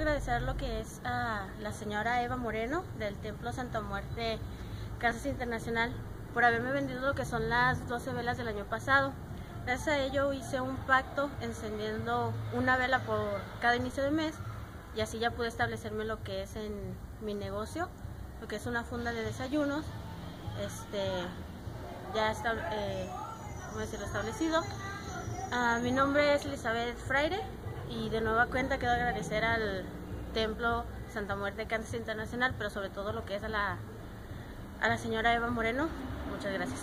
agradecer lo que es a la señora Eva Moreno del Templo Santa Muerte Casas Internacional por haberme vendido lo que son las 12 velas del año pasado. Gracias a ello hice un pacto encendiendo una vela por cada inicio de mes y así ya pude establecerme lo que es en mi negocio, lo que es una funda de desayunos. Este, ya está, eh, ¿cómo decirlo? establecido. Ah, mi nombre es Elizabeth Fraire y de nueva cuenta quiero agradecer al Templo Santa Muerte Cáncer Internacional, pero sobre todo lo que es a la, a la señora Eva Moreno. Muchas gracias.